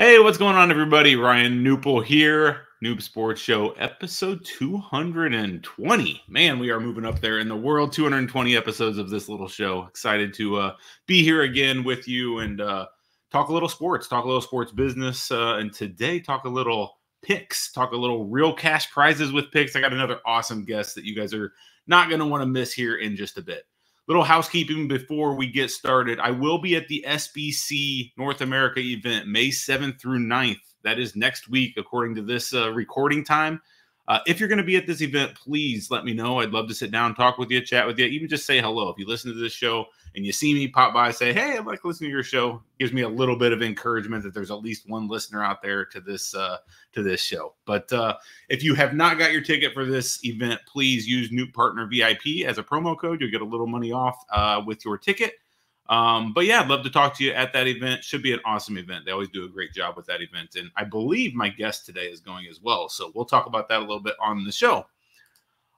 Hey, what's going on, everybody? Ryan Knuppel here, Knup Sports Show, episode 220. Man, we are moving up there in the world. 220 episodes of this little show. Excited to uh, be here again with you and uh, talk a little sports, talk a little sports business, uh, and today talk a little picks, talk a little real cash prizes with picks. I got another awesome guest that you guys are not going to want to miss here in just a bit little housekeeping before we get started. I will be at the SBC North America event May 7th through 9th. That is next week, according to this uh, recording time. Uh, if you're going to be at this event, please let me know. I'd love to sit down, talk with you, chat with you, even just say hello. If you listen to this show and you see me pop by, say, "Hey, I'd like to listen to your show," gives me a little bit of encouragement that there's at least one listener out there to this uh, to this show. But uh, if you have not got your ticket for this event, please use Knup Partner VIP as a promo code. You'll get a little money off uh, with your ticket. Um, but yeah, I'd love to talk to you at that event. Should be an awesome event. They always do a great job with that event. And I believe my guest today is going as well. So we'll talk about that a little bit on the show.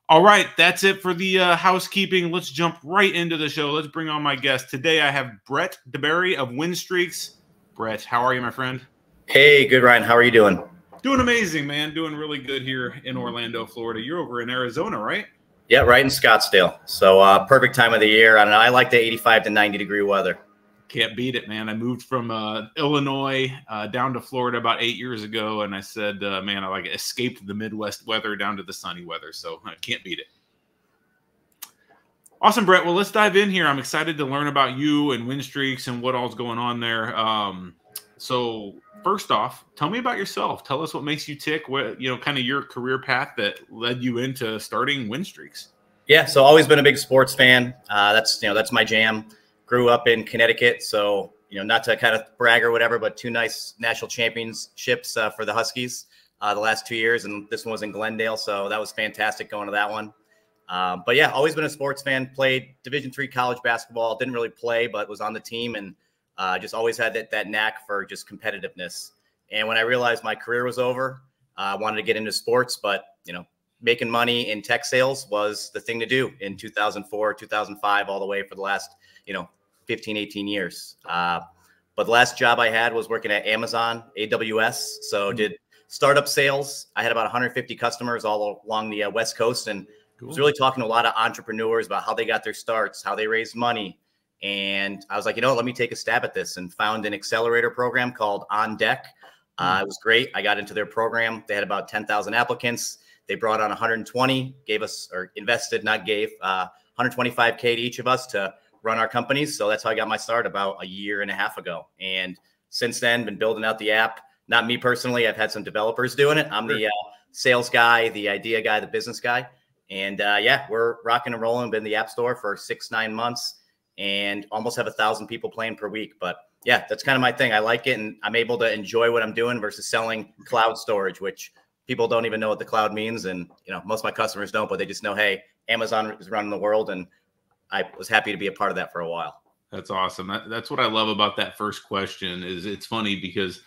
All right, that's it for the uh, housekeeping. Let's jump right into the show. Let's bring on my guest. Today I have Brett DeBari of WinStreakz. Brett, how are you, my friend? Hey, good, Ryan. How are you doing? Doing amazing, man. Doing really good here in Orlando, Florida. You're over in Arizona, right? Yeah, right in Scottsdale. So uh, perfect time of the year. I know. I like the 85 to 90 degree weather. Can't beat it, man. I moved from uh, Illinois uh, down to Florida about eight years ago, and I said, uh, man, I like escaped the Midwest weather down to the sunny weather. So I can't beat it. Awesome, Brett. Well, let's dive in here. I'm excited to learn about you and WinStreakz and what all's going on there. Um, so first off, tell me about yourself. Tell us what makes you tick. What you know, kind of your career path that led you into starting WinStreakz. Yeah, so always been a big sports fan. Uh, that's you know that's my jam. Grew up in Connecticut, so you know not to kind of brag or whatever, but two nice national championships uh, for the Huskies uh, the last two years, and this one was in Glendale, so that was fantastic going to that one. Um, but yeah, always been a sports fan. Played Division three college basketball. Didn't really play, but was on the team and uh, just always had that that knack for just competitiveness. And when I realized my career was over, uh, I wanted to get into sports, but you know, making money in tech sales was the thing to do in 2004, 2005, all the way for the last you know 15, 18 years. Uh, but the last job I had was working at Amazon AWS. So mm-hmm. did startup sales. I had about 150 customers all along the uh, West Coast, and cool. was really talking to a lot of entrepreneurs about how they got their starts, how they raised money, and I was like, you know, let me take a stab at this and found an accelerator program called On Deck. Uh, hmm. it was great. I got into their program. They had about 10,000 applicants. They brought on 120, gave us or invested, not gave, uh, 125K to each of us to run our companies. So that's how I got my start about a year and a half ago. And since then, been building out the app. Not me personally. I've had some developers doing it. I'm the uh, sales guy, the idea guy, the business guy. And uh, yeah, we're rocking and rolling. Been in the app store for six, nine months and almost have a thousand people playing per week. But yeah, that's kind of my thing. I like it, and I'm able to enjoy what I'm doing versus selling cloud storage, which people don't even know what the cloud means, and you know most of my customers don't, but they just know, hey, Amazon is running the world, and I was happy to be a part of that for a while. That's awesome. That, that's what I love about that first question. Is it's funny because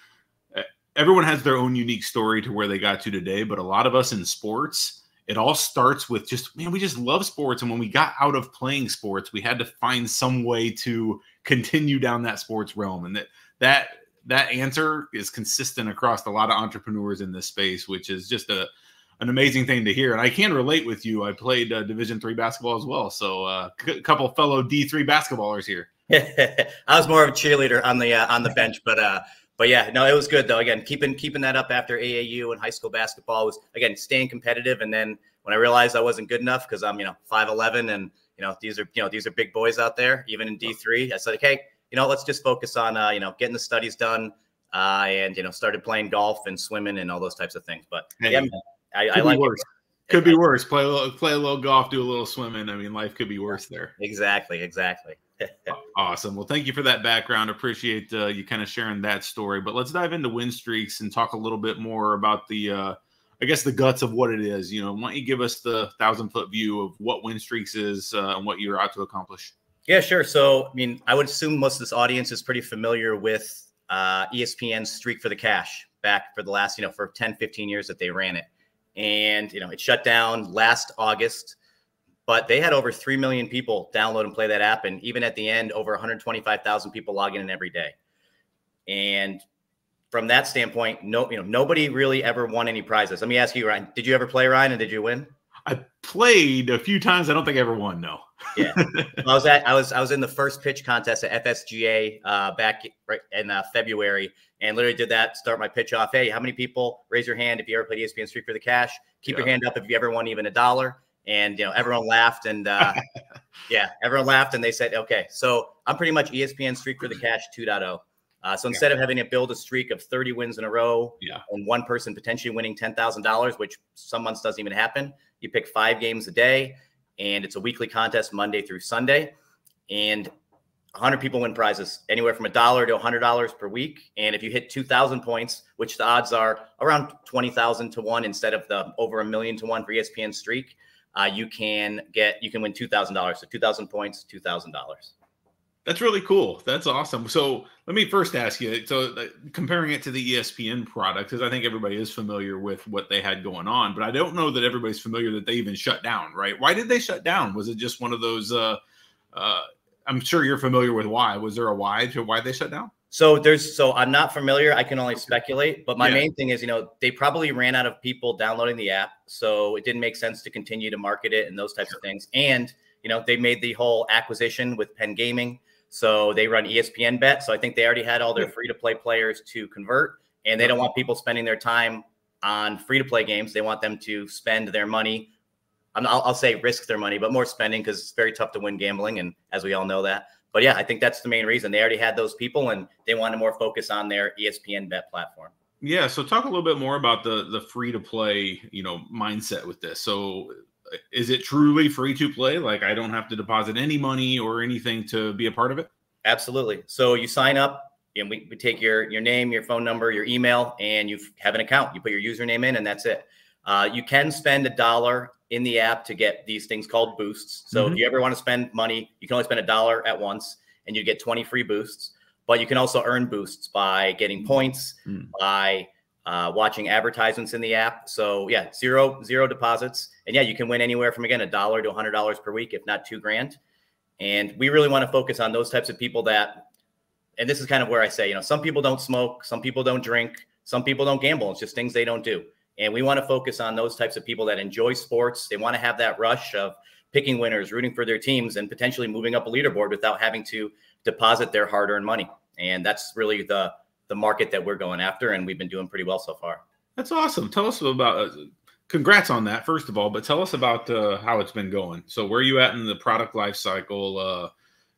eh, everyone has their own unique story to where they got to today, but a lot of us in sports it all starts with just man we just love sports. And when we got out of playing sports we had to find some way to continue down that sports realm. And that that that answer is consistent across a lot of entrepreneurs in this space which is just a an amazing thing to hear. And i can relate with you. I played uh, division three basketball as well. So uh, a couple fellow d3 basketballers here. I was more of a cheerleader on the uh, on the bench but uh but yeah, no, it was good though. Again, keeping keeping that up after AAU and high school basketball was again staying competitive. And then when I realized I wasn't good enough because I'm you know five eleven and you know these are you know these are big boys out there, even in D three. I said, okay, you know, let's just focus on uh, you know getting the studies done, uh, and you know started playing golf and swimming and all those types of things. But hey, yeah, I, I like worse. It. Could be worse. Play a little, play a little golf, do a little swimming. I mean, life could be worse there. Exactly, exactly awesome. Well, thank you for that background. Appreciate uh, you kind of sharing that story. But let's dive into WinStreakz and talk a little bit more about the, uh, I guess, the guts of what it is. You know, why don't you give us the thousand foot view of what WinStreakz is uh, and what you're out to accomplish? Yeah, sure. So, I mean, I would assume most of this audience is pretty familiar with uh, ESPN's Streak for the Cash back for the last, you know, for 10, 15 years that they ran it. And, you know, it shut down last August but they had over 3 million people download and play that app and even at the end over 125000 people logging in every day and from that standpoint, no, you know, nobody really ever won any prizes. Let me ask you, Ryan, did you ever play Ryan and did you win? I played a few times. I don't think I ever won. No. yeah, I was at I was I was in the first pitch contest at FSGA uh, back right in uh, February, and literally did that. Start my pitch off. Hey, how many people raise your hand if you ever played ESPN Streak for the Cash? Keep yeah. your hand up if you ever won even a dollar. And you know everyone laughed, and uh, yeah, everyone laughed, and they said, okay, so I'm pretty much ESPN streak for the Cash 2.0. Uh, so instead yeah. of having to build a streak of 30 wins in a row yeah. and one person potentially winning $10,000, which some months doesn't even happen, you pick five games a day and it's a weekly contest Monday through Sunday. And 100 people win prizes anywhere from a dollar to $100 per week. And if you hit 2,000 points, which the odds are around 20,000 to one instead of the over a million to one for ESPN streak, uh, you can get you can win $2,000. So 2,000 points, $2,000. That's really cool. That's awesome. So let me first ask you. So uh, comparing it to the ESPN product, because I think everybody is familiar with what they had going on, but I don't know that everybody's familiar that they even shut down. Right? Why did they shut down? Was it just one of those? Uh, uh, I'm sure you're familiar with why. Was there a why to why they shut down? So there's so I'm not familiar. I can only speculate. But my yeah. main thing is, you know, they probably ran out of people downloading the app, so it didn't make sense to continue to market it and those types of things. And you know, they made the whole acquisition with Penn Gaming so they run ESPN Bet. So I think they already had all their free to play players to convert, and they don't want people spending their time on free to play games. They want them to spend their money. I'll, I'll say risk their money, but more spending because it's very tough to win gambling, and as we all know that. But yeah, I think that's the main reason they already had those people, and they want to more focus on their ESPN Bet platform. Yeah, so talk a little bit more about the the free to play, you know, mindset with this. So is it truly free to play? Like I don't have to deposit any money or anything to be a part of it? Absolutely. So you sign up and we, we take your your name, your phone number, your email, and you have an account. You put your username in, and that's it. Uh, you can spend a dollar in the app to get these things called boosts. So mm-hmm. if you ever want to spend money, you can only spend a dollar at once, and you get 20 free boosts. But you can also earn boosts by getting points, mm. by uh, watching advertisements in the app. So yeah, zero zero deposits, and yeah, you can win anywhere from again a dollar to a hundred dollars per week, if not two grand. And we really want to focus on those types of people that, and this is kind of where I say, you know, some people don't smoke, some people don't drink, some people don't gamble. It's just things they don't do. And we want to focus on those types of people that enjoy sports. They want to have that rush of picking winners, rooting for their teams, and potentially moving up a leaderboard without having to deposit their hard-earned money. And that's really the the market that we're going after, and we've been doing pretty well so far. That's awesome. Tell us about. Uh, congrats on that, first of all. But tell us about uh, how it's been going. So, where are you at in the product life cycle? Uh,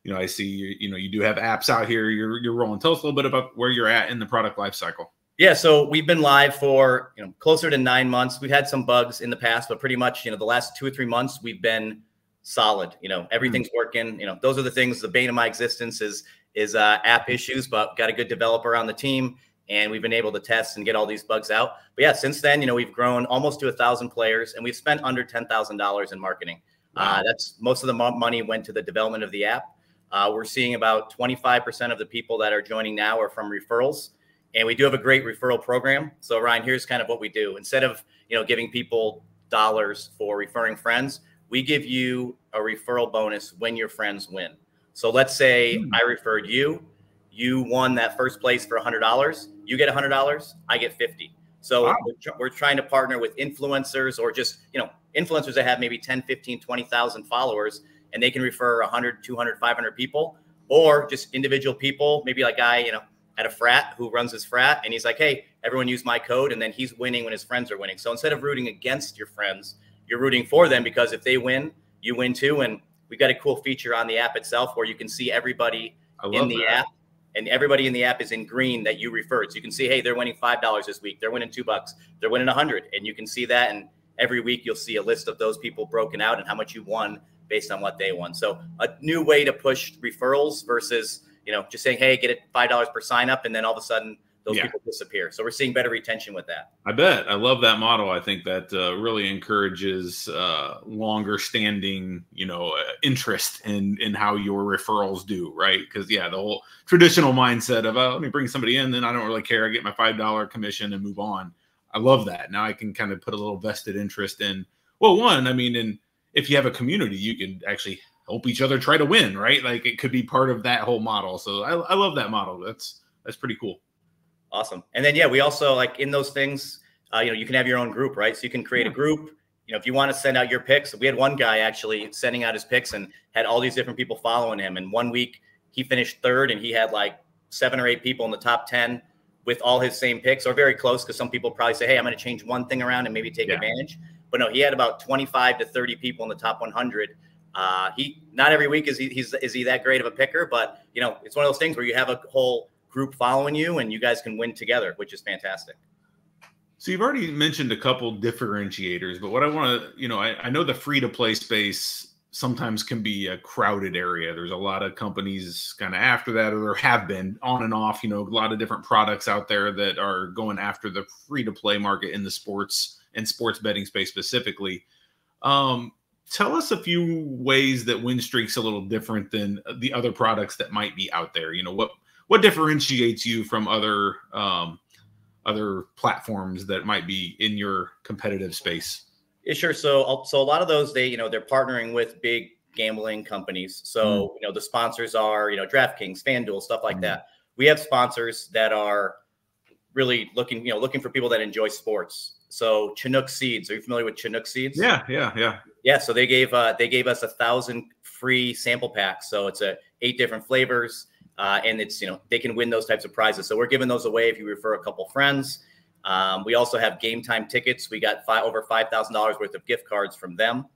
you know, I see you. You know, you do have apps out here. You're you're rolling. Tell us a little bit about where you're at in the product life cycle. Yeah, so we've been live for you know closer to nine months. We've had some bugs in the past, but pretty much you know the last two or three months we've been solid. You know everything's mm-hmm. working. You know those are the things. The bane of my existence is is uh, app issues, but got a good developer on the team, and we've been able to test and get all these bugs out. But yeah, since then, you know, we've grown almost to a thousand players, and we've spent under ten thousand dollars in marketing. Uh, that's most of the money went to the development of the app. Uh, we're seeing about 25% of the people that are joining now are from referrals, and we do have a great referral program. So Ryan, here's kind of what we do. Instead of you know giving people dollars for referring friends, we give you a referral bonus when your friends win. So let's say hmm. I referred you, you won that first place for $100. You get $100, I get 50. So wow. we're, we're, trying to partner with influencers or just, you know, influencers that have maybe 10, 15, 20,000 followers and they can refer 100, 200, 500 people or just individual people, maybe like I, you know, at a frat who runs his frat and he's like, "Hey, everyone use my code." And then he's winning when his friends are winning. So instead of rooting against your friends, you're rooting for them because if they win, you win too and we've got a cool feature on the app itself where you can see everybody in the that. app and everybody in the app is in green that you referred. So you can see, hey, they're winning five dollars this week. They're winning two bucks. They're winning a hundred, and you can see that. And every week you'll see a list of those people broken out and how much you won based on what they won. So a new way to push referrals versus you know just saying, hey, get it five dollars per sign up, and then all of a sudden those yeah. people disappear. So we're seeing better retention with that. I bet. I love that model. I think that uh, really encourages uh, longer standing, you know, uh, interest in in how your referrals do, right? Because yeah, the whole traditional mindset of oh, let me bring somebody in, then I don't really care. I get my five dollar commission and move on. I love that. Now I can kind of put a little vested interest in. Well, one, I mean, and if you have a community, you can actually help each other try to win, right? Like it could be part of that whole model. So I, I love that model. That's that's pretty cool. Awesome. And then yeah, we also like in those things, uh, you know, you can have your own group, right? So you can create a group. You know, if you want to send out your picks, we had one guy actually sending out his picks and had all these different people following him. And one week he finished third, and he had like seven or eight people in the top ten with all his same picks or very close. Because some people probably say, "Hey, I'm going to change one thing around and maybe take yeah. advantage." But no, he had about 25 to 30 people in the top 100. Uh, he not every week is he he's, is he that great of a picker, but you know it's one of those things where you have a whole group following you and you guys can win together, which is fantastic. So you've already mentioned a couple differentiators, but what I want to, you know, I, I know the free to play space sometimes can be a crowded area. There's a lot of companies kind of after that, or there have been on and off, you know, a lot of different products out there that are going after the free to play market in the sports and sports betting space specifically. Um, tell us a few ways that WinStreak's a little different than the other products that might be out there. You know, what what differentiates you from other um, other platforms that might be in your competitive space? Yeah, sure. So, so a lot of those, they, you know, they're partnering with big gambling companies. So, mm. you know, the sponsors are, you know, DraftKings, FanDuel, stuff like mm. that. We have sponsors that are really looking, you know, looking for people that enjoy sports. So Chinook Seeds, are you familiar with Chinook Seeds? Yeah, yeah, yeah. Yeah. So they gave uh, they gave us a thousand free sample packs. So it's a eight different flavors. Uh, and it's you know they can win those types of prizes. So we're giving those away if you refer a couple friends. Um, we also have game time tickets. We got five, over five thousand dollars worth of gift cards from them.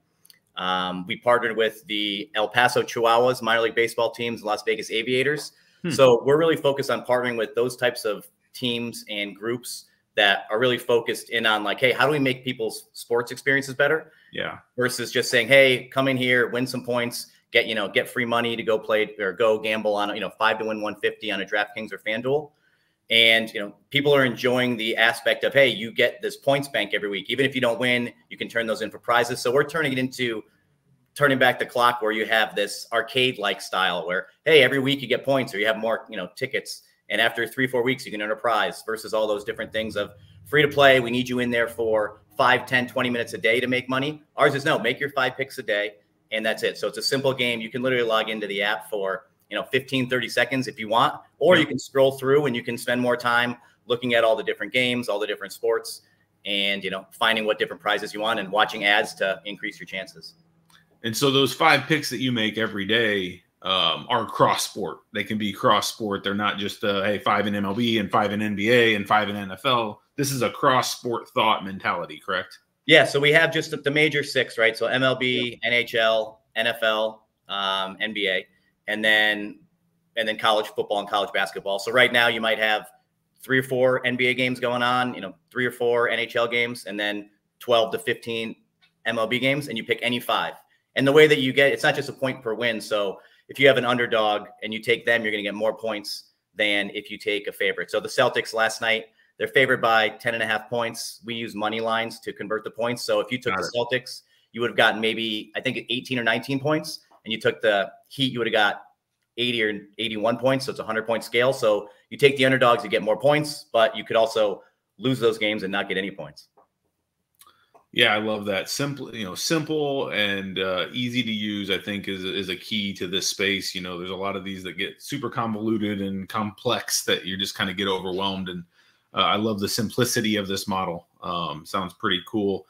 Um, we partnered with the El Paso Chihuahuas minor league baseball teams, Las Vegas Aviators. Hmm. So we're really focused on partnering with those types of teams and groups that are really focused in on like, hey, how do we make people's sports experiences better? Yeah. Versus just saying, hey, come in here, win some points, get you know get free money to go play or go gamble on you know five to win 150 on a DraftKings or FanDuel. And you know people are enjoying the aspect of hey, you get this points bank every week. Even if you don't win, you can turn those in for prizes. So we're turning it into turning back the clock where you have this arcade like style where hey, every week you get points or you have more you know tickets. And after three, four weeks, you can earn a prize versus all those different things of free to play. We need you in there for 5, 10, 20 minutes a day to make money. Ours is no, make your five picks a day and that's it. So it's a simple game. You can literally log into the app for, you know, 15, 30 seconds if you want, or you can scroll through and you can spend more time looking at all the different games, all the different sports, and, you know, finding what different prizes you want and watching ads to increase your chances. And so those five picks that you make every day um, are cross sport. They can be cross sport. They're not just, uh, hey, five in MLB and five in NBA and five in NFL. This is a cross sport thought mentality, correct? Yeah, so we have just the major six, right? So MLB, NHL, NFL, um, NBA, and then and then college football and college basketball. So right now you might have three or four NBA games going on, you know, three or four NHL games, and then 12 to 15 MLB games, and you pick any five. And the way that you get it's not just a point per win. So if you have an underdog and you take them, you're going to get more points than if you take a favorite. So the Celtics last night they're favored by 10 and a half points. We use money lines to convert the points. So if you took Got the it. Celtics, you would have gotten maybe, I think, 18 or 19 points. And you took the Heat, you would have got 80 or 81 points. So it's a 100 point scale. So you take the underdogs, you get more points, but you could also lose those games and not get any points. Yeah, I love that. Simple, you know, simple and uh, easy to use. I think is is a key to this space. You know, there's a lot of these that get super convoluted and complex that you just kind of get overwhelmed. And uh, I love the simplicity of this model. Um, sounds pretty cool.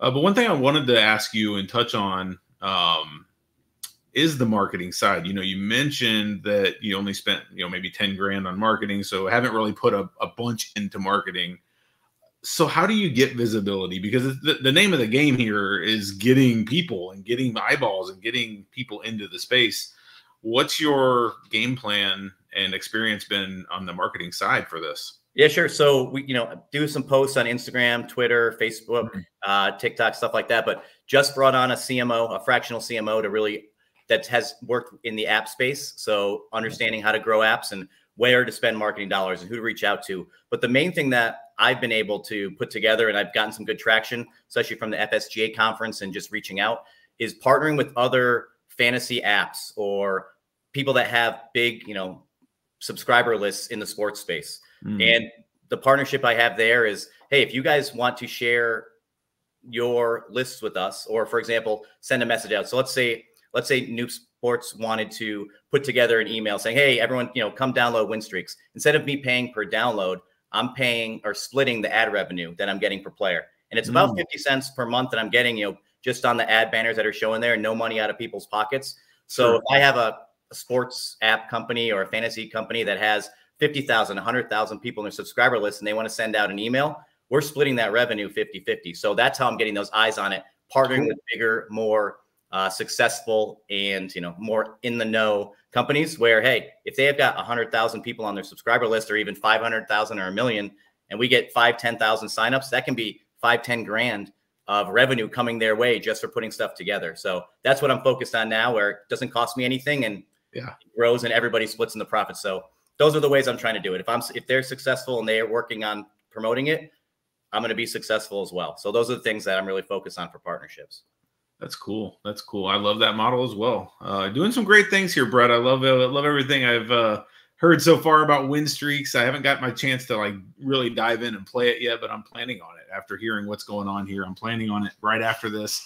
Uh, but one thing I wanted to ask you and touch on um, is the marketing side. You know, you mentioned that you only spent, you know, maybe 10 grand on marketing. So haven't really put a, a bunch into marketing. So how do you get visibility? Because the, the name of the game here is getting people and getting eyeballs and getting people into the space. What's your game plan and experience been on the marketing side for this? Yeah, sure. So we, you know, do some posts on Instagram, Twitter, Facebook, mm-hmm. uh, TikTok, stuff like that. But just brought on a CMO, a fractional CMO, to really that has worked in the app space. So understanding how to grow apps and where to spend marketing dollars and who to reach out to. But the main thing that I've been able to put together, and I've gotten some good traction, especially from the FSGA conference and just reaching out, is partnering with other fantasy apps or people that have big, you know, subscriber lists in the sports space. Mm. And the partnership I have there is hey, if you guys want to share your lists with us, or for example, send a message out. So let's say, let's say Knup Sports wanted to put together an email saying, hey, everyone, you know, come download WinStreakz. Instead of me paying per download, I'm paying or splitting the ad revenue that I'm getting per player. And it's about mm. 50 cents per month that I'm getting, you know, just on the ad banners that are showing there, no money out of people's pockets. So sure. if I have a, a, sports app company or a fantasy company that has 50,000, 100,000 people in their subscriber list and they want to send out an email, we're splitting that revenue 50 50. So that's how I'm getting those eyes on it, partnering cool. with bigger, more uh, successful and you know more in the know companies where hey if they have got 100000 people on their subscriber list or even 500000 or a million and we get 5 10000 signups that can be 5 10 grand of revenue coming their way just for putting stuff together. So that's what i'm focused on now where it doesn't cost me anything and yeah. grows and everybody splits in the profit so those are the ways i'm trying to do it. If i'm if they're successful and they are working on promoting it i'm going to be successful as well. So those are the things that i'm really focused on for partnerships that's cool. That's cool. I love that model as well. Uh, doing some great things here, Brett. I love uh, love everything I've uh, heard so far about WinStreakz. I haven't got my chance to like really dive in and play it yet, but I'm planning on it. After hearing what's going on here, I'm planning on it right after this,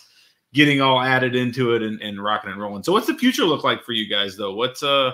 getting all added into it and, and rocking and rolling. So, what's the future look like for you guys, though? What's uh,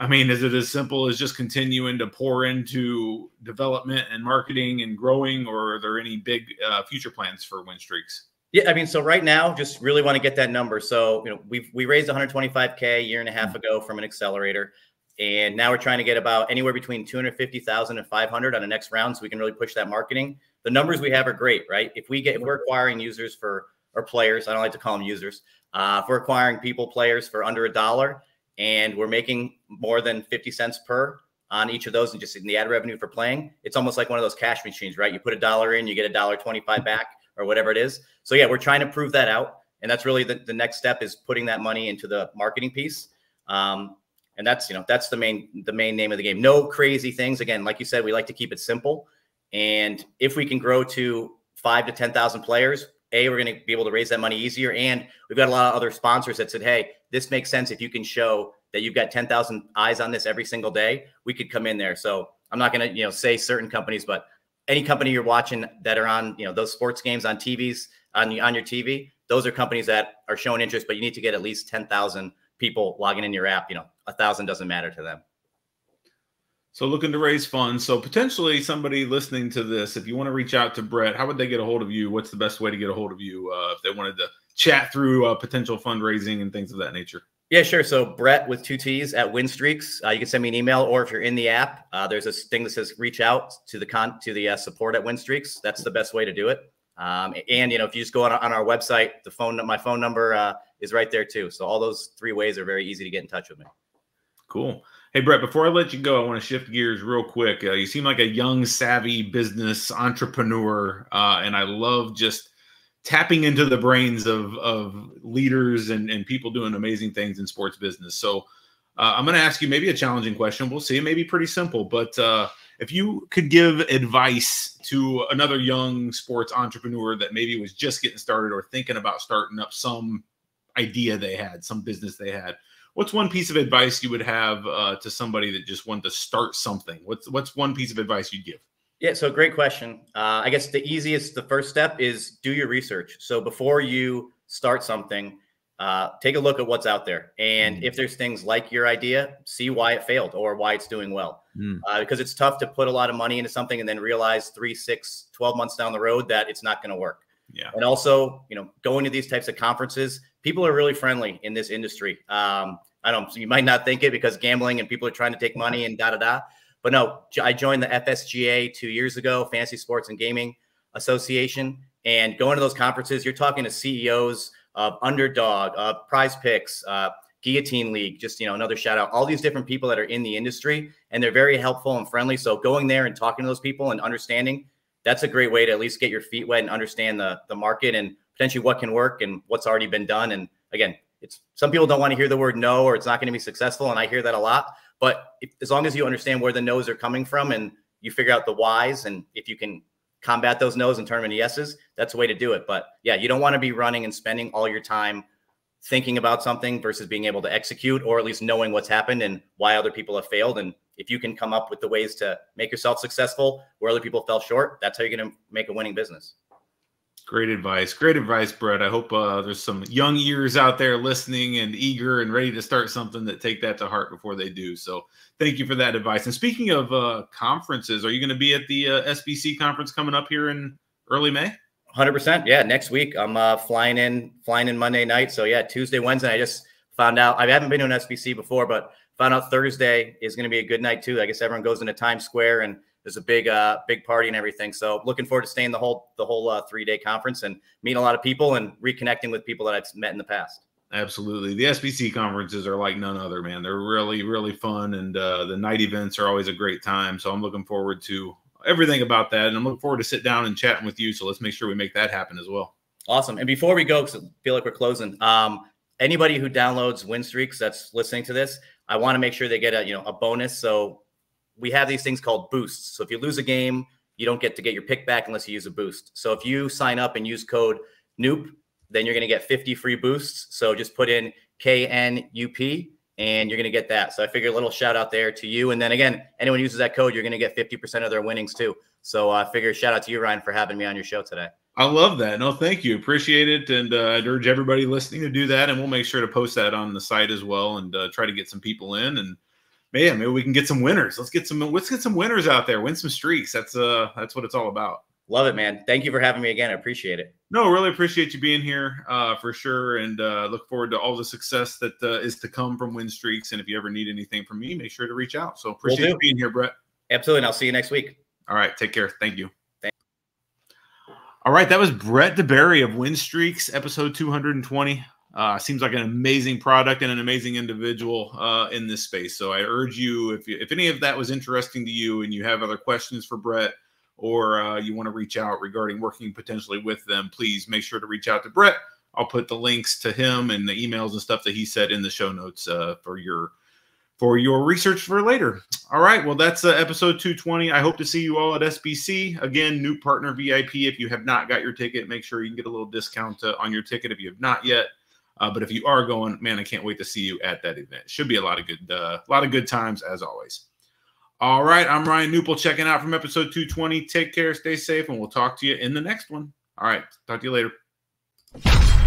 I mean, is it as simple as just continuing to pour into development and marketing and growing, or are there any big uh, future plans for WinStreakz? Yeah, I mean, so right now, just really want to get that number. So, you know, we we raised 125k a year and a half ago from an accelerator, and now we're trying to get about anywhere between 250,000 and 500 on the next round, so we can really push that marketing. The numbers we have are great, right? If we get if we're acquiring users for or players, I don't like to call them users. Uh, if we're acquiring people players for under a dollar, and we're making more than 50 cents per on each of those, and just in the ad revenue for playing, it's almost like one of those cash machines, right? You put a dollar in, you get a dollar 25 back or whatever it is. So yeah, we're trying to prove that out. And that's really the, the next step is putting that money into the marketing piece. Um, and that's, you know, that's the main, the main name of the game. No crazy things. Again, like you said, we like to keep it simple. And if we can grow to five to 10,000 players, a, we're going to be able to raise that money easier. And we've got a lot of other sponsors that said, Hey, this makes sense. If you can show that you've got 10,000 eyes on this every single day, we could come in there. So I'm not going to, you know, say certain companies, but any company you're watching that are on, you know, those sports games on TVs on on your TV, those are companies that are showing interest, but you need to get at least 10,000 people logging in your app. You know, a thousand doesn't matter to them. So looking to raise funds. So potentially somebody listening to this, if you want to reach out to Brett, how would they get a hold of you? What's the best way to get a hold of you uh, if they wanted to chat through uh, potential fundraising and things of that nature? Yeah, sure. So Brett with two T's at WinStreakz. Uh, you can send me an email, or if you're in the app, uh, there's this thing that says reach out to the con to the uh, support at WinStreakz. That's the best way to do it. Um, and you know, if you just go on, on our website, the phone my phone number uh, is right there too. So all those three ways are very easy to get in touch with me. Cool. Hey Brett, before I let you go, I want to shift gears real quick. Uh, you seem like a young, savvy business entrepreneur, uh, and I love just tapping into the brains of of leaders and and people doing amazing things in sports business. So uh, I'm going to ask you maybe a challenging question. We'll see. It may be pretty simple, but uh, if you could give advice to another young sports entrepreneur that maybe was just getting started or thinking about starting up some idea they had, some business they had, what's one piece of advice you would have uh, to somebody that just wanted to start something? What's what's one piece of advice you'd give? Yeah, so great question. Uh, I guess the easiest, the first step is do your research. So before you start something, uh, take a look at what's out there. And mm. if there's things like your idea, see why it failed or why it's doing well. Mm. Uh, because it's tough to put a lot of money into something and then realize three, six, 12 months down the road that it's not going to work. Yeah. And also, you know, going to these types of conferences, people are really friendly in this industry. Um, I don't, so you might not think it because gambling and people are trying to take money and da da da. But no, I joined the FSGA two years ago, Fantasy Sports and Gaming Association. And going to those conferences, you're talking to CEOs of Underdog, PrizePicks, uh, Guillotine League, just you know, another shout out. All these different people that are in the industry, and they're very helpful and friendly. So going there and talking to those people and understanding, that's a great way to at least get your feet wet and understand the the market and potentially what can work and what's already been done. And again, it's some people don't want to hear the word no or it's not going to be successful, and I hear that a lot. But if, as long as you understand where the no's are coming from and you figure out the whys, and if you can combat those no's and turn them into yeses, that's the way to do it. But yeah, you don't want to be running and spending all your time thinking about something versus being able to execute or at least knowing what's happened and why other people have failed. And if you can come up with the ways to make yourself successful where other people fell short, that's how you're going to make a winning business. Great advice. Great advice, Brett. I hope uh, there's some young ears out there listening and eager and ready to start something that take that to heart before they do. So thank you for that advice. And speaking of uh, conferences, are you going to be at the uh, SBC conference coming up here in early May? 100%. Yeah, next week. I'm uh, flying in, flying in Monday night. So yeah, Tuesday, Wednesday. I just found out I haven't been to an SBC before, but found out Thursday is going to be a good night too. I guess everyone goes into Times Square and there's a big uh big party and everything. So looking forward to staying the whole the whole uh, three day conference and meeting a lot of people and reconnecting with people that I've met in the past. Absolutely, the SBC conferences are like none other, man. They're really really fun, and uh, the night events are always a great time. So I'm looking forward to everything about that, and I'm looking forward to sit down and chatting with you. So let's make sure we make that happen as well. Awesome. And before we go, because I feel like we're closing, um, anybody who downloads WinStreakz that's listening to this, I want to make sure they get a you know a bonus. So we have these things called boosts. So if you lose a game, you don't get to get your pick back unless you use a boost. So if you sign up and use code Knup, then you're going to get 50 free boosts. So just put in KNUP and you're going to get that. So I figure a little shout out there to you. And then again, anyone uses that code, you're going to get 50% of their winnings too. So I uh, figure shout out to you, Ryan, for having me on your show today. I love that. No, thank you. Appreciate it. And uh, I'd urge everybody listening to do that. And we'll make sure to post that on the site as well and uh, try to get some people in and man, maybe we can get some winners. Let's get some let's get some winners out there, win some streaks. That's uh that's what it's all about. Love it, man. Thank you for having me again. I appreciate it. No, really appreciate you being here uh, for sure, and uh, look forward to all the success that uh, is to come from WinStreakz. And if you ever need anything from me, make sure to reach out. So appreciate you being here, Brett. Absolutely, and I'll see you next week. All right, take care. Thank you. All right, that was Brett DeBari of WinStreakz, episode 220. Uh, seems like an amazing product and an amazing individual uh, in this space. So I urge you, if you, if any of that was interesting to you, and you have other questions for Brett, or uh, you want to reach out regarding working potentially with them, please make sure to reach out to Brett. I'll put the links to him and the emails and stuff that he said in the show notes uh, for your for your research for later. All right, well that's uh, episode 220. I hope to see you all at SBC again. Knup partner VIP. If you have not got your ticket, make sure you can get a little discount uh, on your ticket if you have not yet. Uh, but if you are going, man, I can't wait to see you at that event. Should be a lot of good, uh, a lot of good times as always. All right, I'm Ryan Knuppel checking out from episode 220. Take care, stay safe, and we'll talk to you in the next one. All right, talk to you later.